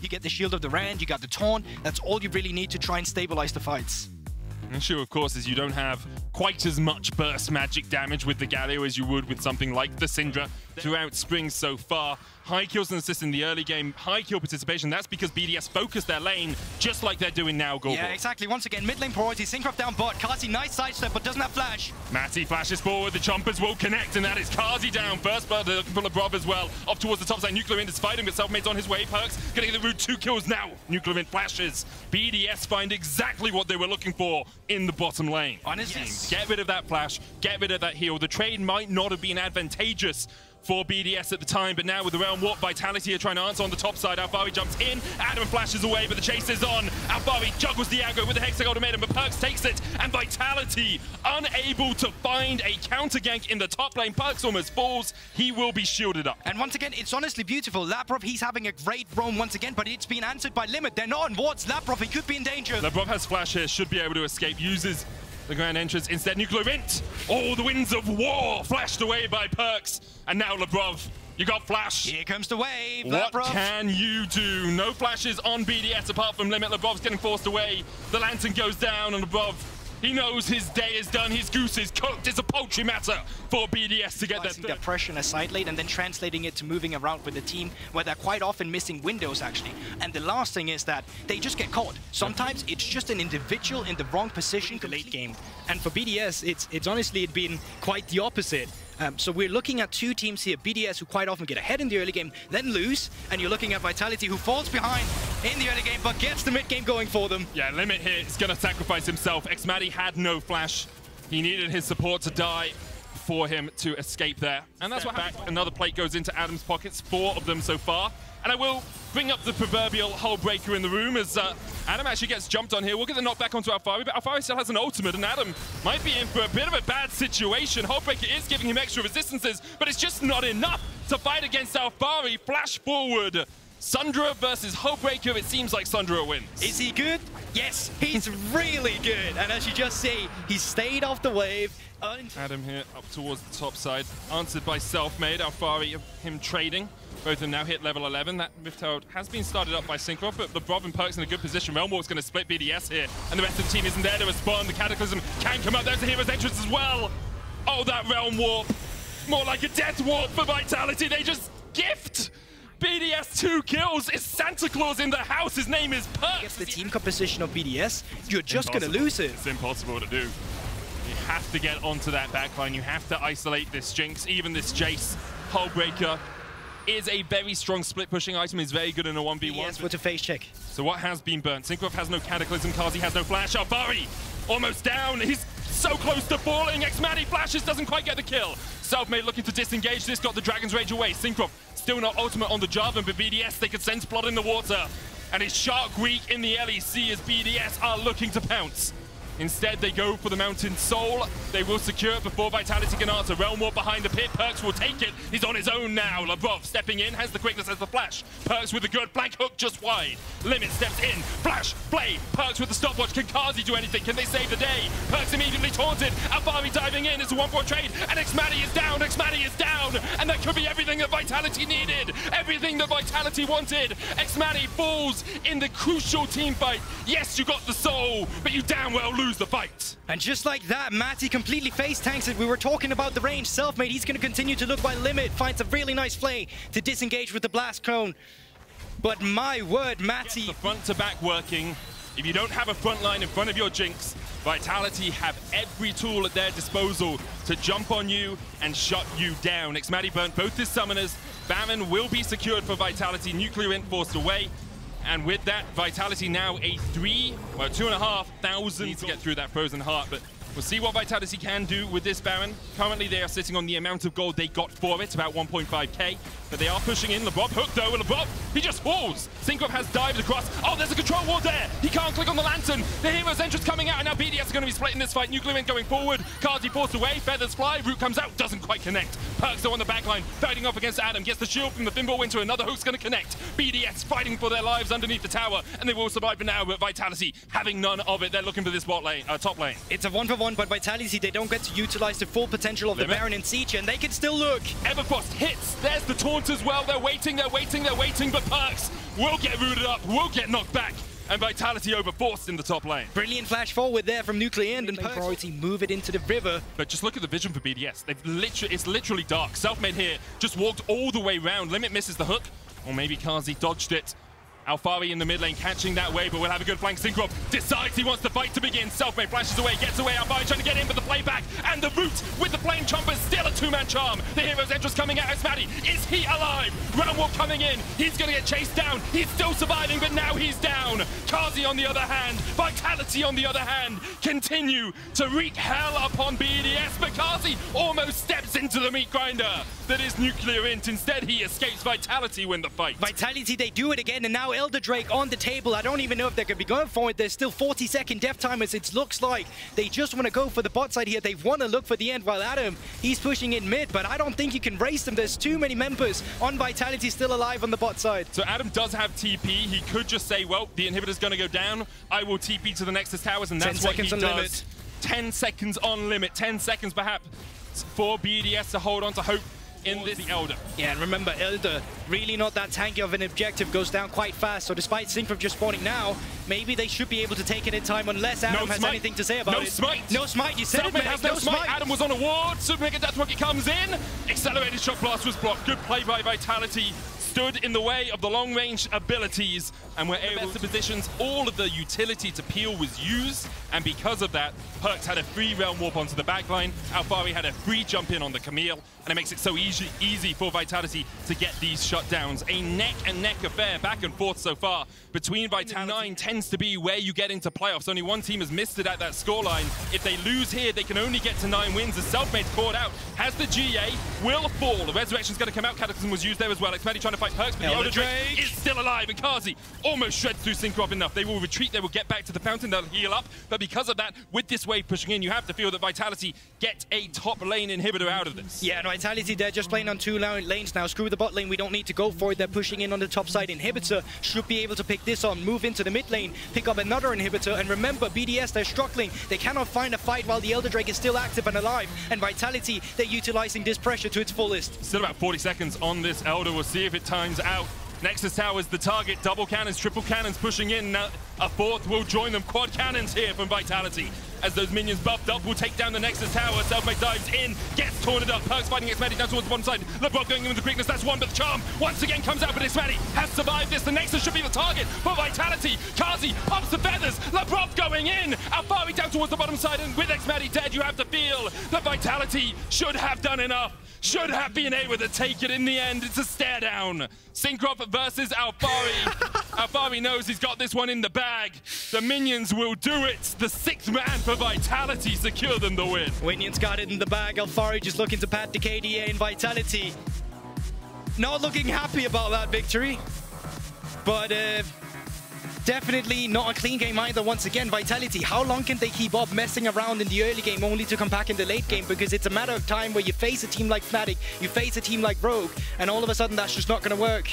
You get the Shield of Durand, you got the Taunt. That's all you really need to try and stabilize the fights. The issue, of course, is you don't have quite as much burst magic damage with the Galio as you would with something like the Syndra throughout Spring so far. High kills and assists in the early game, high kill participation. That's because BDS focused their lane just like they're doing now, Gogo. Yeah, exactly. Once again, mid lane priority. Cinkrof down bot. Carzzy, nice sidestep, but doesn't have flash. Matty flashes forward. The Chompers will connect, and that is Carzzy down. First blood looking for Labrov as well. Off towards the top side. Nuclear is fighting, but Selfmade's on his way. Perkz getting the root two kills now. Nuclear flashes. BDS find exactly what they were looking for in the bottom lane. Honestly, yes. get rid of that flash. Get rid of that heal. The trade might not have been advantageous for BDS at the time, but now with the Realm Warp, Vitality are trying to answer on the top side. Alphari jumps in, Adam flashes away, but the chase is on. Alphari juggles the aggro with the Hextech Ultimatum, but Perkz takes it, and Vitality unable to find a counter gank in the top lane. Perkz almost falls, he will be shielded up. And once again, it's honestly beautiful. Labrov, he's having a great roam once again, but it's been answered by Limit. They're not on wards. Labrov, he could be in danger. Labrov has flash here, should be able to escape, uses the grand entrance. Instead, Nuclear Int. All the winds of war flashed away by Perkz. And now Labrov, you got Flash. Here comes the wave. What Labrov. can you do? No flashes on BDS apart from Limit. Labrov's getting forced away. The Lantern goes down and Labrov he knows his day is done, his goose is cooked. It's a poultry matter for BDS to get that. their pressure in a side lane and then translating it to moving around with the team where they're quite often missing windows actually. And the last thing is that they just get caught. Sometimes it's just an individual in the wrong position the late game. And for BDS, it's it's honestly been quite the opposite. Um, so we're looking at two teams here, BDS who quite often get ahead in the early game, then lose, and you're looking at Vitality who falls behind in the early game, but gets the mid game going for them. Yeah, Limit here is going to sacrifice himself. Xmatty had no flash. He needed his support to die for him to escape there. And that's what back. Another plate goes into Adam's pockets, four of them so far. And I will bring up the proverbial hull breaker in the room as uh, Adam actually gets jumped on here. We'll get the knockback onto Alphari, but Alphari still has an ultimate, and Adam might be in for a bit of a bad situation. Hullbreaker is giving him extra resistances, but it's just not enough to fight against Alphari. Flash forward. Syndra versus Hullbreaker, it seems like Syndra wins. Is he good? Yes, he's really good. And as you just see, he stayed off the wave. Adam here up towards the top side, answered by Selfmade. Alphari, him trading. Both of them now hit level 11. That Rift Herald has been started up by Cinkrof, but the and Perkz in a good position. Realm Warp's going to split BDS here, and the rest of the team isn't there to respond. The Cataclysm can come up. There's the Hero's Entrance as well. Oh, that Realm Warp. More like a Death Warp for Vitality. They just gift BDS two kills. Is Santa Claus in the house? His name is Perkz. the team composition of BDS, you're just going to lose it. It's impossible to do. You have to get onto that backline. You have to isolate this Jinx, even this Jace. Hullbreaker is a very strong split pushing item. He's very good in a 1v1. Yes, with a face check. So what has been burnt? Cinkrof has no Cataclysm. Carzzy has no flash. Alphari almost down. He's so close to falling. Xmatty flashes, doesn't quite get the kill. Selfmade looking to disengage this, got the Dragon's Rage away. Cinkrof still not ultimate on the Jarvan, but BDS, they could sense blood in the water. And it's Shark Week in the LEC as BDS are looking to pounce. Instead, they go for the Mountain Soul. They will secure it before Vitality can answer. Realm Warp behind the pit. Perkz will take it. He's on his own now. Labrov stepping in, has the quickness, has the flash. Perkz with the good flank hook just wide. Limit steps in. Flash, play. Perkz with the stopwatch. Can Carzzy do anything? Can they save the day? Perkz immediately taunted. Alphari diving in. It's a one-four trade. And Xmatty is down. Xmatty is down. And that could be everything that Vitality needed. Everything that Vitality wanted. Xmatty falls in the crucial team fight. Yes, you got the soul, but you damn well lose lose the fight. And just like that, Matty completely face tanks it. We were talking about the range. Selfmade, he's going to continue to look by limit. Finds a really nice play to disengage with the blast cone. But my word, Matty... the front to back working. If you don't have a front line in front of your Jinx, Vitality have every tool at their disposal to jump on you and shut you down. Xmatty burnt both his summoners. Baron will be secured for Vitality. Nuclear Int forced away. And with that, Vitality now a three, well, two and a half thousand to get through that Frozen Heart. But we'll see what Vitality can do with this Baron. Currently, they are sitting on the amount of gold they got for it, about 1.5k. But they are pushing in. Labrov hooked though, and Labrov, he just falls. Cinkrof has dived across. Oh, there's a control ward there. He can't click on the Lantern. The Hero's Entrance coming out, and now BDS are going to be splitting this fight. Nuclear going forward. Carzzy forced away, feathers fly, Root comes out, doesn't quite connect. Perkz though on the backline, fighting off against Adam, gets the shield from the Thimble into another hook's gonna connect. BDS fighting for their lives underneath the tower, and they will survive for now, but Vitality having none of it. They're looking for this bot lane, uh, top lane. It's a one for one, but Vitality, they don't get to utilize the full potential of the Baron and Siege, and they can still look. Everfrost hits. There's the taunt as well. They're waiting, they're waiting, they're waiting, but Perkz will get rooted up, will get knocked back. And Vitality over overforced in the top lane. Brilliant flash forward there from Nuclear and priority move it into the river. But just look at the vision for BDS. They've literally, it's literally dark. Selfmade here just walked all the way round. Limit misses the hook, or maybe Carzzy dodged it. Alphari in the mid lane catching that way, but we'll have a good flank. Cinkrof decides he wants the fight to begin. Selfmade flashes away, gets away. Alphari trying to get in, but the playback and the root with the flame chomper still a two-man charm. The hero's entrance coming out as Matty. Is he alive? Warp coming in. He's going to get chased down. He's still surviving, but now he's down. Carzzy on the other hand, Vitality on the other hand, continue to wreak hell upon BDS. But Carzzy almost steps into the meat grinder that is Nuclear Int. Instead, he escapes Vitality win the fight. Vitality, they do it again, and now Elder Drake on the table. I don't even know if they're going to be going for it. There's still 40 second death timers. It looks like they just want to go for the bot side here. They want to look for the end while Adam, he's pushing in mid, but I don't think you can race them. There's too many members on Vitality still alive on the bot side. So Adam does have TP. He could just say, well, the inhibitor's going to go down. I will TP to the Nexus Towers, and that's what he seconds on does. limit. 10 seconds on limit. 10 seconds perhaps for BDS to hold on to hope in this the Elder. Yeah, and remember, Elder, really not that tanky of an objective, goes down quite fast. So despite Cinkrof just spawning now, maybe they should be able to take it in time unless Adam has smite. anything to say about no it. No smite. No smite, you said it, has no, smite. Adam was on a ward. Super Mega Death Rocket comes in. Accelerated Shot Blast was blocked. Good play by Vitality. Stood in the way of the long-range abilities and were able to positions. All of the utility to peel was used, and because of that, Perkz had a free realm warp onto the backline. Alphari had a free jump in on the Camille, and it makes it so easy, easy for Vitality to get these shutdowns. A neck-and-neck affair, back and forth so far between Vitality. Nine tends to be where you get into playoffs. Only one team has missed it at that scoreline. If they lose here, they can only get to nine wins. The self-made caught out, has the GA, will fall. The Resurrection's going to come out. Cataclysm was used there as well. Xmatty trying to fight Perkz, but the Elder Elder Drake Drake. is still alive, and Carzzy almost shreds through Cinkrof enough. They will retreat, they will get back to the fountain, they'll heal up, but because of that, with this wave pushing in, you have to feel that Vitality get a top lane inhibitor out of this. Yeah, no, Vitality, they're just playing on two lanes now. Screw the bot lane, we don't need to go for it. They're pushing in on the top side. Inhibitor should be able to pick this on, move into the mid lane, pick up another inhibitor. And remember, BDS, they're struggling. They cannot find a fight while the Elder Drake is still active and alive. And Vitality, they're utilizing this pressure to its fullest. Still about 40 seconds on this Elder. We'll see if it times out. Nexus Tower is the target. Double cannons, triple cannons pushing in. Now a fourth will join them. Quad cannons here from Vitality. As those minions buffed up, will take down the Nexus Tower. Selfmade dives in, gets taunted up. Perkz fighting Xmatty down towards the bottom side. Labrov going in with the quickness. That's one, but the charm once again comes out. But Xmatty has survived this. The Nexus should be the target for Vitality. Carzzy pops the feathers. Labrov going in. Alphari down towards the bottom side. And with Xmatty dead, you have to feel that Vitality should have done enough. Should have been able to take it in the end. It's a stare down. Cinkrof versus Alphari. Alphari knows he's got this one in the bag. The minions will do it. The sixth man for Vitality secure them the win. Winian's got it in the bag. Alphari just looking to pat the KDA and Vitality. Not looking happy about that victory. But uh, definitely not a clean game either once again. Vitality, how long can they keep up messing around in the early game only to come back in the late game? Because it's a matter of time where you face a team like Fnatic, you face a team like Rogue, and all of a sudden that's just not going to work.